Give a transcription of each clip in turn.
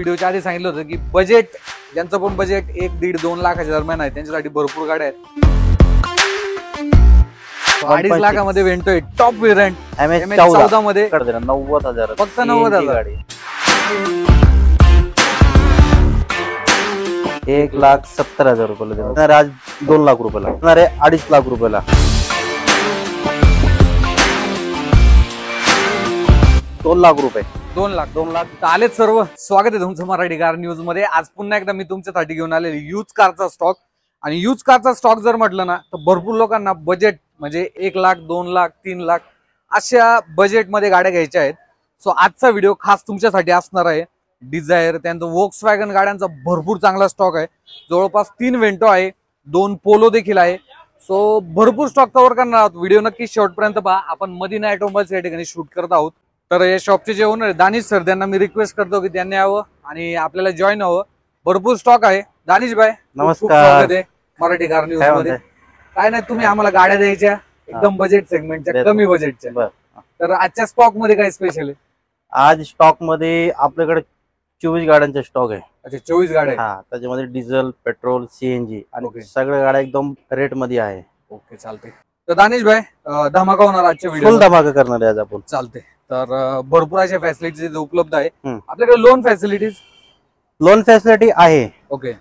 व्हिडिओच्या आधी सांगितलं होतं की बजेट ज्यांचं पण बजेट एक दीड दोन लाखाच्या दरम्यान आहे त्यांच्यासाठी भरपूर गाड्या आहेत. अडीच 1.6. लाखामध्ये वेंटोय टॉप वेरियंट एम एच चौदा. मध्ये नव्वद हजार. फक्त 90,000. गाडी. एक लाख सत्तर हजार रुपयाला देणार. देणार आज दोन लाख रुपयाला. देणार आहे अडीच लाख रुपयाला. दोन लाख रुपये. दोन लाख दोन लाख. तर आलेच सर्व. स्वागत आहे तुमचं मराठी कार न्यूजमध्ये. आज पुन्हा एकदा मी तुमच्यासाठी घेऊन आलेली यूज कारचा स्टॉक आणि यूज कारचा स्टॉक जर म्हटलं ना तर भरपूर लोकांना बजेट म्हणजे एक लाख दोन लाख तीन लाख अशा बजेटमध्ये गाड्या घ्यायच्या आहेत. सो आजचा व्हिडिओ खास तुमच्यासाठी असणार आहे. डिझायर त्यानंतर वोक्स वॅगन गाड्यांचा भरपूर चांगला स्टॉक आहे. जवळपास तीन वेंटो आहे दोन पोलो देखील आहे. सो भरपूर स्टॉक कव्हर करणार आहोत. व्हिडिओ नक्की शेवटपर्यंत पहा. आपण मदीना ऑटोमोबाईल्स या ठिकाणी शूट करत आहोत. तर या शॉपचे जे ओनर आहे दानिश सर त्यांना मी रिक्वेस्ट करतो की त्यांनी यावं आणि आपल्याला जॉईन व्हावं भरपूर स्टॉक आहे. दानिश भाई नमस्कार. मराठी कार न्यूजमध्ये. काय नाही तुम्ही आम्हाला गाड्या द्यायच्या एकदम बजेट सेगमेंटच्या. कमी बजेटच्या तर आजच्या स्टॉकमध्ये काय स्पेशल आहे? आज स्टॉकमध्ये आपल्याकडे चोवीस गाड्यांचा स्टॉक आहे. अच्छा चोवीस गाड्या. हा त्याच्यामध्ये डिझेल पेट्रोल सीएनजी आणि. सगळ्या गाड्या एकदम रेटमध्ये आहे. ओके चालते तर दानिश भाई धमाका होणार आजच्या व्हिडिओ धमाका करणार आहे आज आपण. चालते तर भरपूर अशा फॅसिलिटीज उपलब्ध आहे. आपल्याकडे लोन फॅसिलिटीज लोन फॅसिलिटी आहे. ओके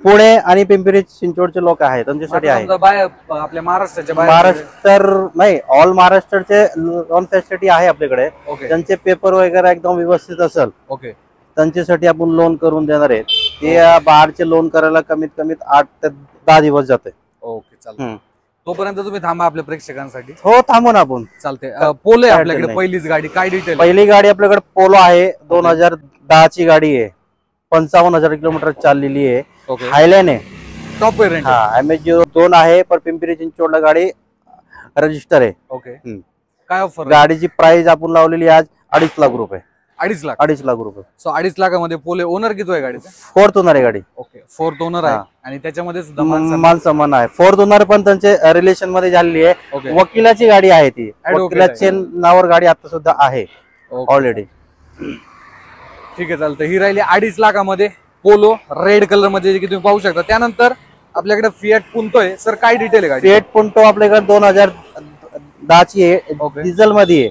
पुणे आणि पिंपरी चिंचवडचे लोक आहेत त्यांच्यासाठी आहे. आपल्या महाराष्ट्राच्या बाहेर महाराष्ट्र नाही ऑल महाराष्ट्राचे लोन फॅसिलिटी आहे आपल्याकडे. त्यांचे पेपर वगैरे एकदम व्यवस्थित असेल. ओके त्यांच्यासाठी आपण लोन करून देणार आहे. ते बाहेरचे लोन करायला कमीत कमीत आठ ते दहा दिवस जाते. ओके हम्म. तोपर्यंत तुम्ही थांबा आपल्या प्रेक्षकांसाठी. हो थांबू ना आपण. चालते पोल आहे आपल्याकडे. पहिलीच गाडी. काय डिटेल पहिली गाडी आपल्याकडे पोलो आहे. दोन हजार दहाची गाडी आहे. पंचावन्न हजार किलोमीटर चाललेली आहे. ओके. हायलॅन आहे. टॉप वेरियंट हा एम एच झिरो दोन आहे पर पिंपरी चिंचवडला गाडी रजिस्टर आहे. ओके. काय ऑफर गाडीची प्राइस आपण लावलेली आज अडीच लाख रुपये. अडीच लाख. अडीच लाख रुपये. सो अडीच लाखामध्ये पोले ओनर किती आहे गाडीचा? फोर्थ ओनर आहे गाडी. ओके फोर्थ ओनर आहे. आणि त्याच्यामध्ये सुद्धा माणसं- मान सन्मान आहे. फोर्थ ओनर पण त्यांचे रिलेशनमध्ये झालेली आहे. वकिलाची गाडी आहे ती. Advocate वकिलाचे नावावर गाडी आता सुद्धा आहे. ऑलरेडी ठीक आहे चालतं ही राहिली अडीच लाखामध्ये पोलो रेड कलरमध्ये जे की तुम्ही पाहू शकता. त्यानंतर आपल्याकडे फिएट पुंतोय सर काय डिटेल आहे फिएट पुंटो आपल्याकडे दोन हजार दहाची आहे. डिझेल मध्ये आहे.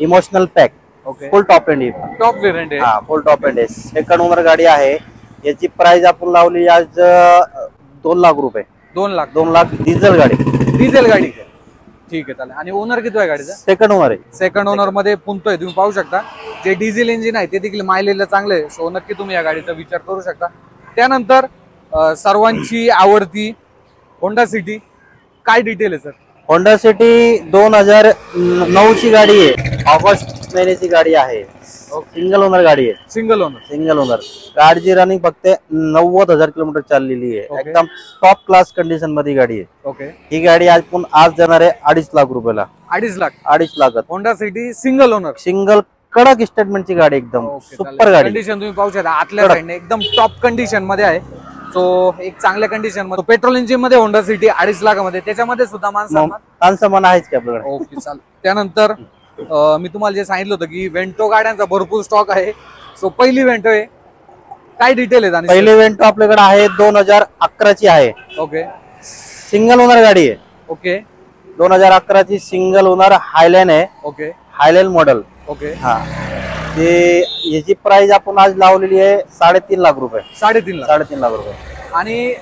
Emotional pack full top end top variant आहे. हा full top end second owner गाडी आहे. याची प्राइस आपण लावली आज दोन लाख रुपये. दोन लाख. दोन लाख डिझेल गाडी. डिझेल गाडी. ठीक आहे चालेल. आणि ओनर किती आहे गाडीचा? सेकंड ओनर आहे. सेकंड ओनरमध्ये पुंतोय तुम्ही पाहू शकता. जे डिझेल इंजिन आहे ते देखील मायलेजला चांगलं आहे. सो नक्की तुम्ही या गाडीचा विचार करू शकता. त्यानंतर सर्वांची आवडती होंडा सिटी काय डिटेल आहे सर होंडा सिटी दोन हजार नऊ ची गाडी आहे. ऑगस्ट महिन्याची गाडी आहे. सिंगल ओनर गाडी आहे. Single owner. Single owner. गाडीची रनिंग फक्त नव्वद हजार किलोमीटर चाललेली आहे. एकदम टॉप क्लास कंडिशनमध्ये गाडी आहे. ओके. ही गाडी आज पण आज देणार आहे अडीच लाख रुपयाला. अडीच लाख. अडीच लाखात. Honda City single owner. Single कडक स्टेटमेंटची गाडी एकदम सुपर गाडी. कंडिशन तुम्ही पाहू शकता. आतल्या. साईडने एकदम टॉप कंडिशनमध्ये आहे. सो एक चांगल्या कंडिशनमध्ये. पेट्रोल इंजिनमध्ये होंडा सिटी अडीच लाखामध्ये. त्याच्यामध्ये सुद्धा माणसं तानसमान आहेच की आपल्याकडे. ओके चाल त्यानंतर मी तुम्हाला जे सांगितलं होतं की वेंटो गाड्यांचा भरपूर स्टॉक आहे. सो पहिली वेंटो आहे. काय डिटेल आहे पहिली इव्हेंट आपल्याकडे आहे दोन हजार अकराची आहे. ओके सिंगल ओनर गाडी आहे. ओके दोन हजार अकराची सिंगल ओनर हायलॅन आहे. ओके हायलॅन मॉडेल ओके हा. ते याची प्राइस आपण आज लावलेली आहे साडेतीन लाख रुपये. साडेतीन लाख. साडेतीन लाख रुपये. आणि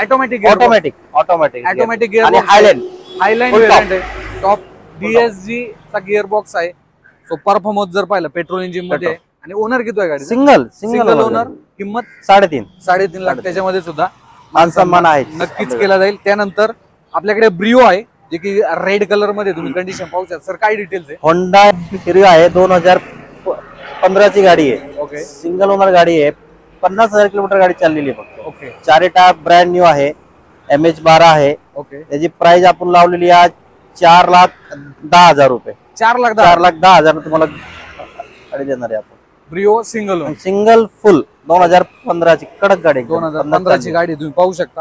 ऑटोमॅटिक ऑटोमॅटिक ऑटोमॅटिक ऑटोमॅटिक आणि gear highline Full top. Variant आहे. टॉप डीएसजी चा गिअर बॉक्स आहे. सो परफॉर्मन्स जर पाहिलं पेट्रोल इंजिनमध्ये आहे. आणि ओनर किती आहे गाडी सिंगल सिंगल ओनर किंमत? साडेतीन. साडेतीन लाख. त्याच्यामध्ये सुद्धा मान सन्मान आहे. नक्कीच केला जाईल. त्यानंतर आपल्याकडे ब्रिओ आहे जे की रेड कलरमध्ये तुम्ही कंडिशन पाहू शकता. सर काय डिटेल्स आहे? होंडा हिरो आहे दोन हजार पंधराची गाडी आहे. ओके सिंगल ओनर गाडी आहे. पन्नास हजार किलोमीटर गाडी चाललेली आहे फक्त. ओके चारेटा ब्रँड न्यू आहे. एम एच बारा आहे. ओके त्याची प्राइस आपण लावलेली आहे आज चार लाख दहा हजार रुपये. चार लाख चार दहा लाख दहा हजार तुम्हाला गाडी देणार आहे आपण. ब्रिओ सिंगल सिंगल फुल दोन हजार पंधराची कडक गाडी दोन हजार पंधराची गाडी. तुम्ही पाहू शकता.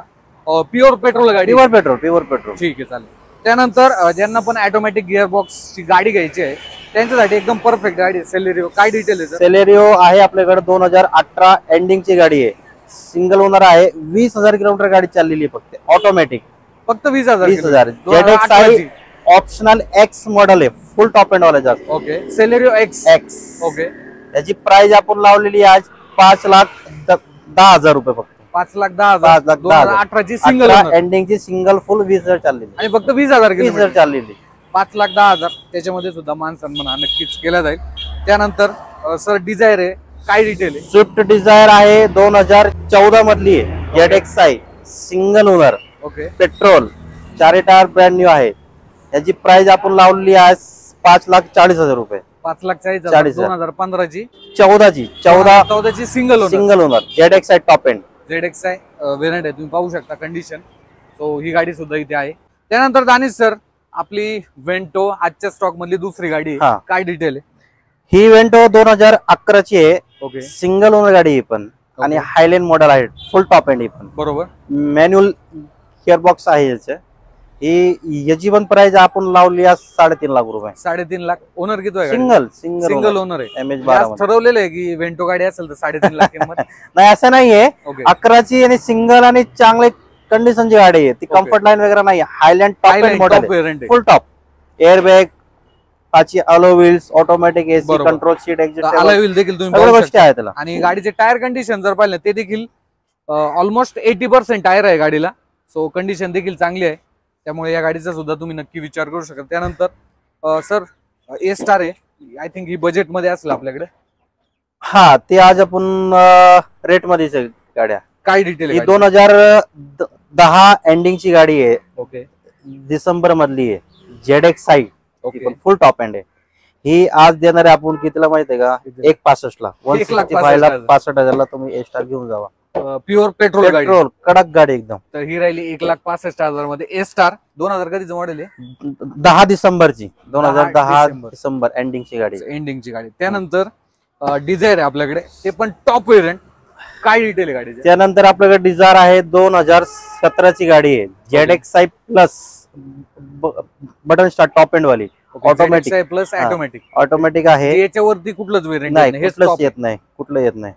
प्युअर पेट्रोल गाडी. प्युअर पेट्रोल प्युअर पेट्रोल ठीक आहे चालेल. त्यानंतर अं, ज्यांना पण ऑटोमॅटिक ची गाडी घ्यायची आहे त्यांच्यासाठी एकदम परफेक्ट गाडी आहे. सेलेरिओ काय डिटेल आहे sir? सेलेरिओ आहे आपल्याकडे दोन हजार अठरा एंडिंग ची गाडी आहे. सिंगल ओनर आहे. वीस हजार किलोमीटर गाडी चाललेली आहे फक्त. ऑटोमॅटिक फक्त वीस हजार वीस हजार. अठराची. आहे ऑप्शनल एक्स मॉडेल आहे फुल टॉप एंड वाला जास्त. Okay Celerio X X okay त्याची प्राइस आपण लावलेली आज पाच लाख दहा हजार रुपये फक्त. पाच लाख दहा हजार. लाख दहा हजार. अठराची सिंगल एंडिंग ची सिंगल फुल वीस हजार चाललेली. आणि फक्त वीस हजार वीस हजार चाललेली. पाच लाख दहा हजार. त्याच्यामध्ये सुद्धा मान सन्मान हा नक्कीच केला जाईल. त्यानंतर सर डिझायर आहे. काय डिटेल आहे? स्विफ्ट डिझायर आहे दोन हजार चौदा मधली आहे. जेड एक्स आहे. Single owner okay. पेट्रोल चारही टायर ब्रँड न्यू आहे. याची प्राइस आपण लावलेली आहे पाच लाख चाळीस हजार रुपये. पाच लाख चाळीस हजार चाळीस दोन हजार. हजार पंधराची? चौदाची चौदा चौदाची single single owner Z X आहे टॉप एंड झेड एक्स आहे व्हेरियंट आहे. तुम्ही पाहू शकता कंडिशन सो ही गाडी सुद्धा इथे आहे. त्यानंतर दानिश सर आपली वेंटो आजच्या स्टॉक मधली दुसरी गाडी आहे. हा. काय डिटेल आहे? ही वेंटो दोन हजार अकराची आहे. ओके. सिंगल ओनर गाडी आहे पण. आणि. हायलेन मॉडेल आहे. फुल टॉप एंड आहे पण. बरोबर. मॅन्युअल बॉक्स आहे याचं. ही याची पण प्राइस आपण लावली आहे साडेतीन लाख रुपये. साडेतीन लाख ओनर किती आहे सिंगल सिंगल सिंगल ओनर आहे. एम एच आज बारा ठरवलेलं आहे की वेंटो गाडी असेल तर साडेतीन लाख किंमत. नाही असं नाहीये. ओके अकराची आणि सिंगल आणि चांगले कंडिशनची गाडी आहे ती Okay. कम्फर्ट लाईन वगैरे नाही highline top end model top variant आहे. फुल टॉप एअरबॅग पाची अलो व्हील्स ऑटोमॅटिक एसी बरोबर. कंट्रोल सीट एक्झिट आला होईल देखील तुम्ही पाहू गोष्टी शकता. आहेत त्याला. आणि गाडीचे टायर कंडिशन जर पाहिलं ते देखील ऑलमोस्ट एटी पर्सेंट टायर आहे गाडीला. सो कंडिशन देखील चांगली आहे. त्यामुळे या गाडीचा सुद्धा तुम्ही नक्की विचार करू शकता त्यानंतर सर ए स्टार आहे. आय थिंक ही बजेटमध्ये असेल आपल्याकडे. हा ते आज आपण रेट मध्येच आहे गाड्या. काय डिटेल ही दोन हजार दहा एंडिंग ची गाडी आहे. ओके डिसेंबर मधली आहे. Z X I okay full top end आहे. ही आज देणार आपण कितीला माहिती आहे का? एक पासष्ट ला वन सिक्स्टी फाय ला पासष्ट हजार. पासष्ट हजारला तुम्ही ए स्टार घेऊन जावा. प्युअर पेट्रोल गाडी. पेट्रोल कडक गाडी एकदम. तर ही राहिली एक लाख पासष्ट हजारमध्ये ए स्टार दोन हजार कधीच मॉडेल आहे? दहा डिसेंबरची. दोन हजार दहा डिसेंबर. डिसेंबर एंडिंग ची गाडी एंडिंगची गाडी. त्यानंतर डिझायर आहे आपल्याकडे. ते पण टॉप व्हेरियंट काय डिटेल आहे गाडीचे? त्यानंतर आपल्याकडे डिझायर आहे दोन हजार सतराची गाडी आहे. Z X I plus button start top end वाली. Automatic. प्लस. ऑटोमॅटिक ऑटोमॅटिक आहे. याच्यावरती कुठलंच व्हेरियंट नाही हेच येत नाही. कुठलं येत नाही.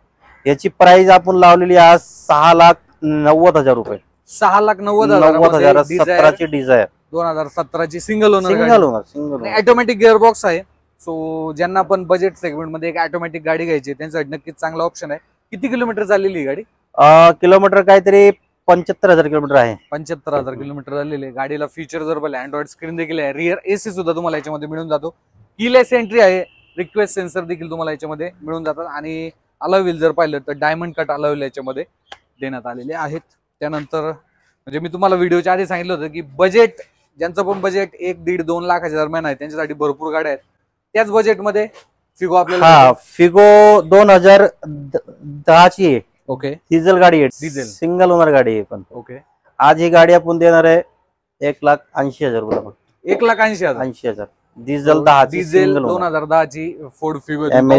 याची प्राइस आपण लावलेली आज सहा लाख नव्वद हजार रुपये. सहा लाख नव्वद नव्वद हजार हजार सतराची डिझायर दोन हजार सतराची single single owner owner single automatic gearbox आहे. सो ज्यांना पण बजेट सेगमेंटमध्ये एक ऑटोमॅटिक गाडी घ्यायची त्यांच्यासाठी नक्कीच चांगला ऑप्शन आहे. किती किलोमीटर चाललेली ही गाडी? किलोमीटर काहीतरी पंच्याहत्तर हजार किलोमीटर आहे. पंच्याहत्तर हजार किलोमीटर झालेले गाडीला फीचर जर पाहिजे अँड्रॉइड स्क्रीन देखील आहे. रिअर एसी सुद्धा तुम्हाला याच्यामध्ये मिळून जातो. कीलेस एंट्री आहे. रिक्वेस्ट सेन्सर देखील तुम्हाला याच्यामध्ये मिळून जातात. आणि अलाव्हिल जर पाहिलं तर डायमंड कट अलाव्हिल याच्यामध्ये देण्यात आलेले आहेत. त्यानंतर म्हणजे मी तुम्हाला व्हिडिओच्या आधी सांगितलं होतं की बजेट ज्यांचं पण बजेट एक दीड दोन लाखाच्या दरम्यान आहे त्यांच्यासाठी भरपूर गाड्या आहेत. त्याच बजेटमध्ये फिगो आपल्याला हा फिगो दोन हजार दहाची आहे. ओके. डिझेल गाडी आहे. Diesel. सिंगल ओनर गाडी आहे पण. ओके. आज ही गाडी आपण देणार आहे एक लाख ऐंशी हजार रुपये. एक लाख ऐंशी हजार. ऐंशी हजार. डिझेल दहा डिझेल दोन हजार दहाची फोर्ड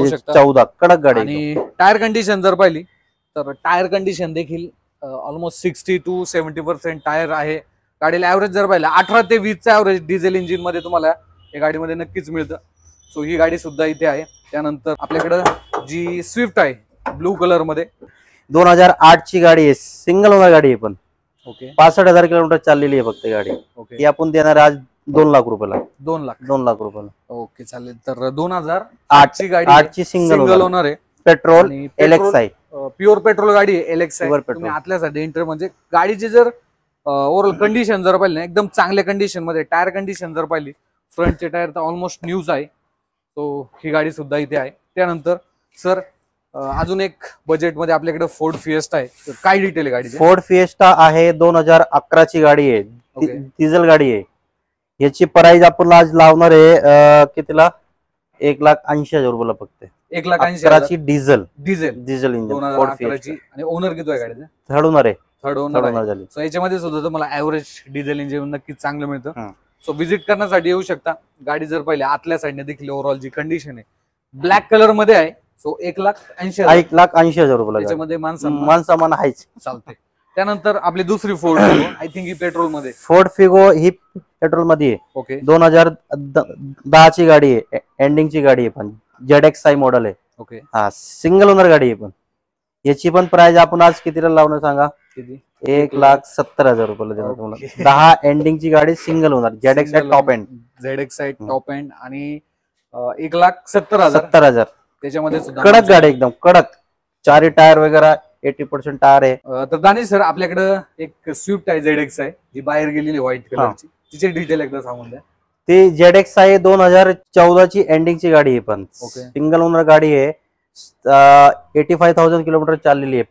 शकता. चौदा कडक गाडी आणि टायर कंडिशन जर पाहिली तर टायर कंडिशन देखील almost sixty to seventy percent tyre आहे. गाडीला ऍव्हरेज जर पाहिलं अठरा ते वीसचा ऍव्हरेज डिझेल इंजिनमध्ये तुम्हाला या गाडीमध्ये नक्कीच मिळतं. सो ही गाडी सुद्धा इथे आहे. त्यानंतर आपल्याकडं जी स्विफ्ट आहे ब्लू कलरमध्ये. दोन हजार आठ ची गाडी आहे. सिंगल ओनर गाडी आहे पण. ओके पासष्ट हजार किलोमीटर चाललेली आहे फक्त गाडी. ती ओके आपण देणार आज दोन लाख रुपयाला दोन लाख. दोन लाख रुपयाला. ओके चालेल. तर दोन हजार आठ ची गाडी आठची सिंगल सिंगल ओनर ओनर आहे. पेट्रोल आणि एल petrol- एक्स आहे प्युअर पेट्रोल गाडी आहे एलेक्स आहे Pure petrol. तुम्ही आतल्यासाठी एंटर म्हणजे गाडीची जर ओव्हरऑल कंडिशन जर पाहिली ना एकदम चांगल्या कंडिशनमध्ये टायर कंडिशन जर पाहिली फ्रंटचे टायर तर ऑलमोस्ट न्यूज आहे. सो ही गाडी सुद्धा इथे आहे. त्यानंतर सर अजून एक बजेटमध्ये आपल्याकडे फोर्ड फिएस्टा आहे. काय डिटेल गाडीचे? फोर्ड फिएस्टा आहे दोन हजार अकराची गाडी आहे. डिझेल गाडी आहे. याची प्राइस आपण आज लावणार आहे कितीला? एक लाख ऐंशी हजार रुपयाला फक्त. एक लाख ऐंशी डिझेल डिझेल डिझेल इंजिन आणि ओनर किती गाडीचा? थर्ड ओनर आहे. थर्ड ओनर झाली. सो याच्यामध्ये सुद्धा तुम्हाला ऍव्हरेज डिझेल इंजिन नक्कीच चांगलं मिळतं. सो व्हिजिट करण्यासाठी येऊ शकता. गाडी जर पाहिली आतल्या साईडने देखील ओव्हरऑल जी कंडिशन आहे ब्लॅक कलरमध्ये आहे. सो एक लाख ऐंशी एक लाख ऐंशी हजार रुपयाला गाडी. त्याच्यामध्ये माणसं मान सामान आहेच. चालते त्यानंतर आपली दुसरी फोर्ड आय थिंक ही पेट्रोलमध्ये. फोर्ड फिगो ही पेट्रोलमध्ये आहे. ओके दोन हजार दहाची गाडी आहे एंडिंगची गाडी आहे पण. जेड एक्स आय मॉडेल आहे. ओके हा सिंगल ओनर गाडी आहे पण. याची पण प्राइस आपण आज कितीला लावणार सांगा? किती? एक लाख सत्तर हजार रुपयाला देणार तुम्हाला. दहा एंडिंगची गाडी single owner Z X I top end Z X I. Top end आणि एक लाख सत्तर हजार. सत्तर हजार. त्याच्यामध्ये कडक गाडी एकदम कडक. चारी टायर वगैरे एटी पर्सेंट टायर आहे. तर दानिश सर आपल्याकडं एक स्विफ्ट आहे झेड एक्स आहे जी बाहेर गेलेली व्हाईट कलरची तिचे डिटेल एकदा सांगून द्या. ती जेड एक्स आहे दोन हजार चौदाची एंडिंगची गाडी आहे पण. सिंगल ओनर गाडी आहे. एटी फाय थाउजंड किलोमीटर चाललेली आहे.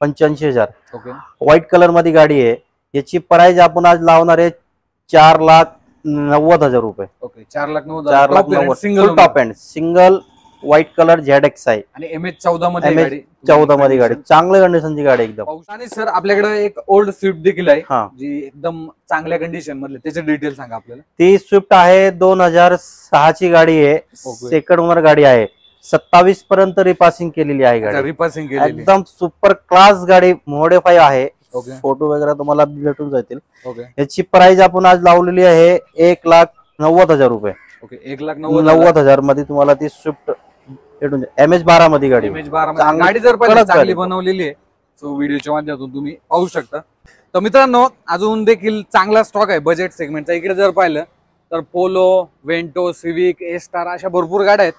पंच्याऐंशी हजार. व्हाईट कलरमध्ये गाडी आहे. याची प्राइस आपण आज लावणार आहे चार लाख नव्वद हजार रुपये. चार लाख नऊ चार लाख नव्वद. Single top end single white colour Z X आहे. आणि एम एच चौदा मध्ये चौदा मध्ये गाडी. चांगल्या कंडिशनची गाडी एकदम. आणि सर आपल्याकडे एक ओल्ड स्विफ्ट देखील आहे हा. जी एकदम चांगल्या कंडिशन मधले. त्याचे डिटेल सांगा आपल्याला. ती स्विफ्ट आहे दोन हजार सहाची गाडी आहे. सेकंड ओनर गाडी आहे. सत्तावीस पर्यंत रिपासिंग केलेली आहे गाडी. रिपासिंग एकदम सुपर क्लास गाडी मोडेफाय आहे. फोटो वगैरे तुम्हाला भेटून जातील. याची प्राइस आपण आज लावलेली आहे एक लाख नव्वद हजार रुपये. ओके एक लाख नव्वद हजार. मध्ये तुम्हाला ती स्विफ्ट भेटून एम एच बारा मध्ये गाडी. चांगली- गाडी जर पाहिजे कडक चांगली गाडी. बनवलेली आहे सो व्हिडिओच्या माध्यमातून तुम्ही पाहू शकता. तर मित्रांनो अजून देखील चांगला स्टॉक आहे बजेट सेगमेंटचा इकडे जर पाहिलं तर Polo Vento Civic A star अशा भरपूर गाड्या आहेत.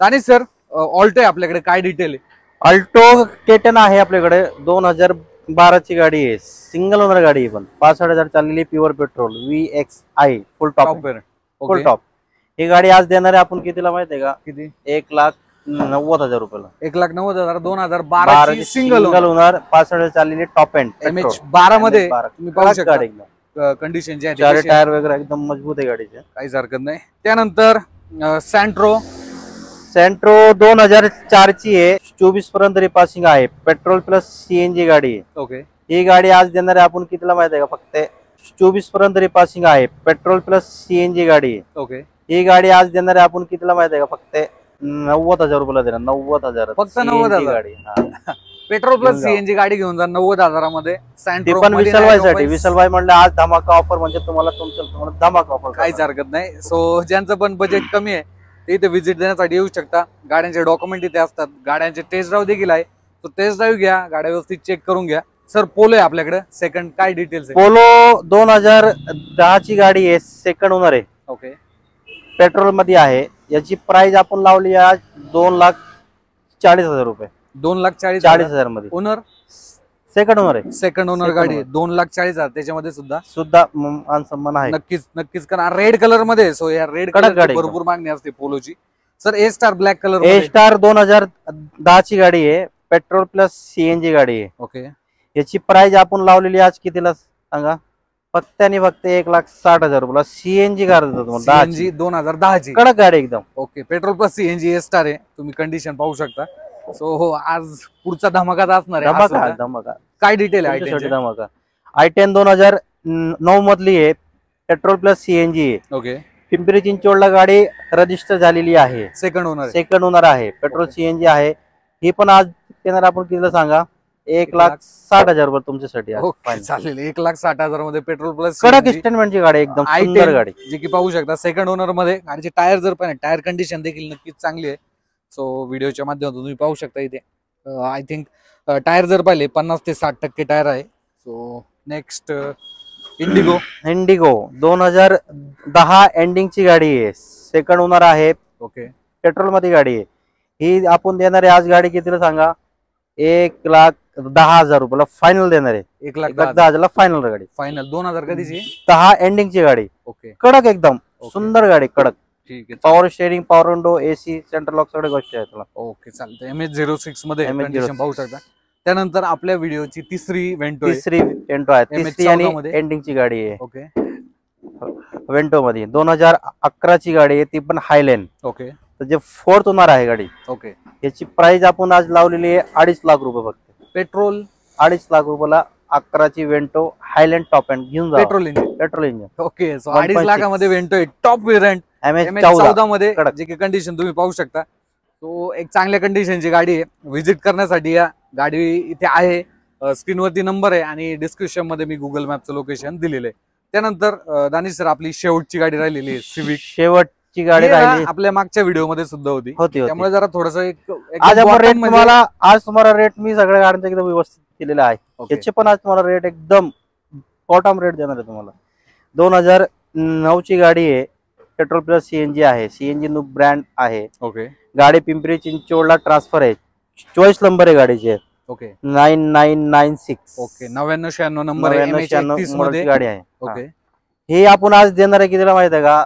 आणि सर ऑल्टो आहे आपल्याकडे. काय डिटेल आहे? अल्टो केटन आहे आपल्याकडे. दोन हजार बाराची गाडी आहे. सिंगल ओनर गाडी आहे पण. पाच साठ हजार चाललेली pure petrol V X I full top full top ही गाडी आज देणार आहे आपण कितीला माहितीये का? किती? एक लाख नव्वद हजार रुपयाला. एक लाख नव्वद हजार दोन हजार बारा सिंगल सिंगल ओनर पाच हजार चाललेली टॉप एंड एम एच बारा मध्ये तुम्ही पाहू शकता. गाडी एकदम. कंडिशन जी आहे चार त्याची टायर वगैरे एकदम मजबूत आहे गाडीचे. काहीच हरकत नाही. त्यानंतर सँट्रो सेंट्रो दोन हजार चार ची आहे. चोवीसपर्यंत रिपासिंग आहे. पेट्रोल प्लस सीएनजी गाडी आहे. ओके ही गाडी आज देणार आहे आपण कितीला माहिती आहे का फक्त? चोवीसपर्यंत रिपासिंग आहे. पेट्रोल प्लस सीएनजी गाडी आहे. ओके ही गाडी आज देणार आहे आपण कितीला माहिती आहे का फक्त? नव्वद हजार रुपयाला देणार. नव्वद हजार. फक्त 90,000? CNG गाडी. हा. पेट्रोल प्लस घेऊन जा. सीएनजी गाडी घेऊन जा नव्वद हजारामध्ये. ती पण साठी विसलबाई म्हणलं आज धमाका ऑफर म्हणजे तुम्हाला तुमचं तुम्हाला धमाका ऑफर काहीच हरकत नाही. सो ज्यांचं पण बजेट कमी आहे ते इथे व्हिजिट देण्यासाठी येऊ शकता. गाड्यांचे डॉक्युमेंट इथे असतात. गाड्यांचे टेस्ट ड्राईव्ह देखील आहे. तो टेस्ट ड्राईव्ह घ्या. गाड्या व्यवस्थित चेक करून घ्या. सर पोलो आहे आपल्याकडे. सेकंड काय डिटेल्स आहे? पोलो दोन हजार दहाची गाडी आहे. सेकंड ओनर आहे. ओके पेट्रोलमध्ये आहे. याची प्राइस आपण लावली आज दोन लाख चाळीस हजार रुपये. दोन लाख चाळीस चाळीस हजारमध्ये ओनर सेकंड ओनर आहे. सेकंड ओनर Second गाडी. owner. दोन लाख चाळीस हजार. त्याच्यामध्ये सुद्धा? सुद्धा म- मान सन्मान आहे. नक्कीच नक्कीच. कारण रेड कलरमध्ये सो या रेड कडक कलर गाडी. भरपूर मागणी असते पोलोची sir A star black colour A star दोन हजार दहाची गाडी आहे. पेट्रोल प्लस सीएनजी गाडी आहे. ओके याची प्राइस आपण लावलेली आज कितीला सांगा? फक्त आणि फक्त एक लाख साठ हजार रुपयाला सीएनजी कार देतो तुम्हाला सीएनजी दोन हजार दहाची कडक गाडी एकदम. Okay petrol plus CNG A star आहे. तुम्ही कंडिशन पाहू शकता. सो हो आज पुढचा धमाकाच असणार आहे धमाका सुद्धा. धमाका. काय डिटेल आहे तुमच्यासाठी धमाका. आय टेन दोन हजार नऊ मधली आहे पेट्रोल प्लस सीएनजी आहे. चे? ओके. पिंपरी चिंचवडला गाडी रजिस्टर झालेली आहे. सेकंड ओनर सेकंड ओनर आहे पेट्रोल सीएनजी आहे. ही पण आज येणार आपण कितीला सांगा? एक लाख साठ हजार रुपये तुमच्यासाठी final. चालेल. एक लाख साठ हजारमध्ये पेट्रोल प्लस कडक स्टेटमेंटची गाडी एकदम I10 सुंदर गाडी. जे की पाहू शकता सेकंड ओनरमध्ये. गाडीचे टायर जर पण टायर कंडिशन देखील नक्कीच चांगली आहे. सो व्हिडिओच्या माध्यमातून तुम्ही पाहू शकता इथे. आय थिंक टायर जर पाहिले पन्नास ते साठ टक्के टायर आहे. सो नेक्स्ट इंडिगो इंडिगो दोन हजार दहा एंडिंगची गाडी आहे. सेकंड ओनर आहे. ओके पेट्रोलमध्ये गाडी आहे. ही आपण देणार आज गाडी कितीला सांगा? एक लाख दहा हजार रुपयाला फायनल देणार आहे. एक लाख एक लाख दहा हजारला फायनल गाडी. फायनल दोन हजार कधीची? दहा एंडिंगची गाडी. ओके. कडक एकदम. सुंदर गाडी कडक. ठीक आहे. Power steering power window AC central lock सगळ्या गोष्टी आहेत तुला. ओके चालतं एम एच झिरो सिक्समध्ये MH06. कंडिशन पाहू शकता. त्यानंतर आपल्या व्हिडिओची तिसरी वेंटो तिसरी वेंटो आहे. तिसरी आणि 14 मध्ये. एंडिंगची गाडी आहे. ओके. वेंटो मध्ये. दोन हजार अकराची गाडी आहे. ती पण हायलेन ओके. तर जे फोर्थ होणार आहे गाडी ओके. याची प्राइस आपण आज लावलेली आहे अडीच लाख रुपये फक्त. पेट्रोल अडीच लाख रुपयाला अकराची वेंटो हायलँड टॉप अँड घेऊन जा petrol engine. Petrol engine. Okay so 1.6. अडीच लाखामध्ये वेंटो आहे. टॉप वेरियंट एम एच चौदा. मध्ये. जे की कंडिशन तुम्ही पाहू शकता. तो एक चांगल्या कंडिशनची गाडी आहे. व्हिजिट करण्यासाठी या गाडी इथे आहे. स्क्रीनवरती नंबर आहे आणि डिस्क्रिप्शनमध्ये मी गुगल मॅपचं लोकेशन दिलेलं आहे. त्यानंतर दानिश सर आपली शेवटची गाडी राहिलेली आहे सिविक शेवटची गाडी राहिली. आपल्या मागच्या व्हिडिओमध्ये सुद्धा होती. होती त्यामुळे जरा थोडस एक आज आपण रेट तुम्हाला आज तुम्हाला रेट मी सगळ्या गाड्यांचा एकदम व्यवस्थित केलेला आहे. त्याचे पण आज तुम्हाला रेट एकदम बॉटम रेट देणार आहे तुम्हाला. दोन हजार नऊ ची गाडी आहे. पेट्रोल प्लस सीएनजी आहे. सीएनजी नु ब्रँड आहे. ओके गाडी पिंपरी चिंचवडला ट्रान्सफर आहे. चॉईस नंबर आहे गाडीचे. Okay nine nine nine six okay नव्याण्णव शहाण्णव नंबर आहे. MH 31 मध्ये. गाडी आहे. ओके हे. आपण आज देणार आहे कितीला माहिती आहे का?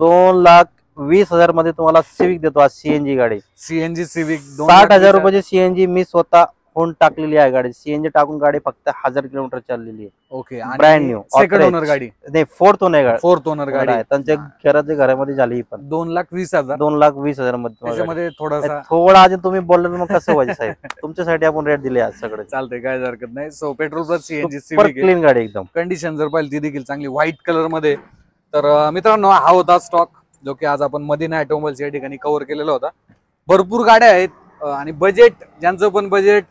दोन लाख वीस हजारमध्ये तुम्हाला सिविक देतो आज सीएनजी गाडी. सीएनजी सिविक साठ हजार रुपयाची सीएनजी मी स्वतः होऊन टाकलेली आहे गाडी. सीएनजी टाकून गाडी फक्त हजार किलोमीटर चाललेली आहे. Okay Brand new, second. Owner गाडी. नाही फोर्थ ओन आहे गाडी. फोर्थ ओनर गाडी. आहे त्यांच्या घराच्या घरामध्ये झाली पण. दोन लाख वीस हजार. दोन लाख वीस हजारमध्ये थोडं अजून तुम्ही बोलले तर मग कसं व्हायचं साहेब? तुमच्यासाठी आपण रेट दिले आज सगळे. चालतंय काय हरकत नाही. So petrol plus CNG clean गाडी एकदम. कंडिशन जर पाहिली ती देखील चांगली. व्हाईट कलरमध्ये तर मित्रांनो हा होता स्टॉक जो की आज आपण मदिना ऑटोमोबाईल्स या ठिकाणी कव्हर केलेला होता. भरपूर गाड्या आहेत आणि बजेट ज्यांचं पण बजेट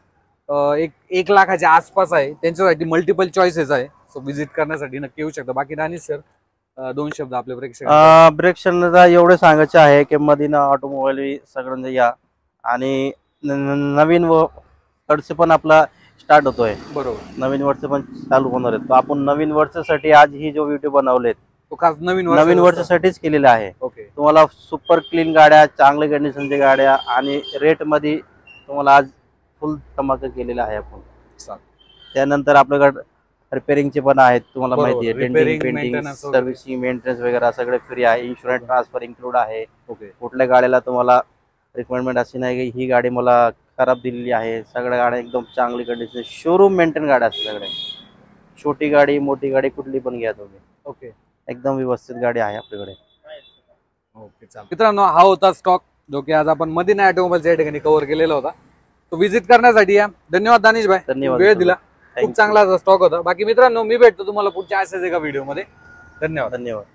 एक एक लाखाच्या आसपास आहे त्यांच्यासाठी मल्टिपल चॉईसेस आहे. सो व्हिजिट करण्यासाठी नक्की येऊ शकता. बाकी राणी सर दोन शब्द आपल्या प्रेक्षक ब्रेक शनला एवढे सांगायचे आहे की मदिना ऑटोमोबाईल सगळ्यांना या. आणि नवीन व वर्ष पण आपला स्टार्ट होतोय. बरोबर. नवीन वर्ष पण चालू होणार आहे. तर आपण नवीन वर्षासाठी आज ही जो व्हिडिओ बनवलेत तो खास नवीन नवीन वर्षासाठीच केलेला आहे. ओके. तुम्हाला सुपर क्लीन गाड्या चांगल्या कंडिशनच्या गाड्या आणि रेटमध्ये तुम्हाला आज फुल धमाका केलेला आहे आपण. त्यानंतर आपल्याकडे रिपेअरिंगचे पण आहेत तुम्हाला. माहिती आहे. पेंटिंग वगैरे. सर्व्हिसिंग मेंटेनन्स वगैरे सगळे फ्री आहे. इन्शुरन्स ट्रान्सफर इन्क्लूड आहे. ओके. कुठल्या गाड्याला तुम्हाला रिक्वायरमेंट अशी नाही की ही गाडी मला खराब दिलेली आहे. सगळ्या गाड्या एकदम चांगली कंडिशन शोरूम मेंटेन गाड्या असतात सगळ्या. छोटी गाडी मोठी गाडी कुठली पण घ्या तुम्ही. ओके. एकदम व्यवस्थित गाडी आहे आपल्याकडे. ओके चालेल मित्रांनो हा होता स्टॉक जो की आज आपण मदिना ऑटोमोबाईल्स या ठिकाणी कव्हर केलेला होता. तो व्हिजिट करण्यासाठी या. धन्यवाद दानिश भाई धन्यवाद वेळ दिला. खूप. चांगला स्टॉक होता. बाकी मित्रांनो मी भेटतो तुम्हाला पुढच्या अशाच एका व्हिडिओमध्ये धन्यवाद. धन्यवाद.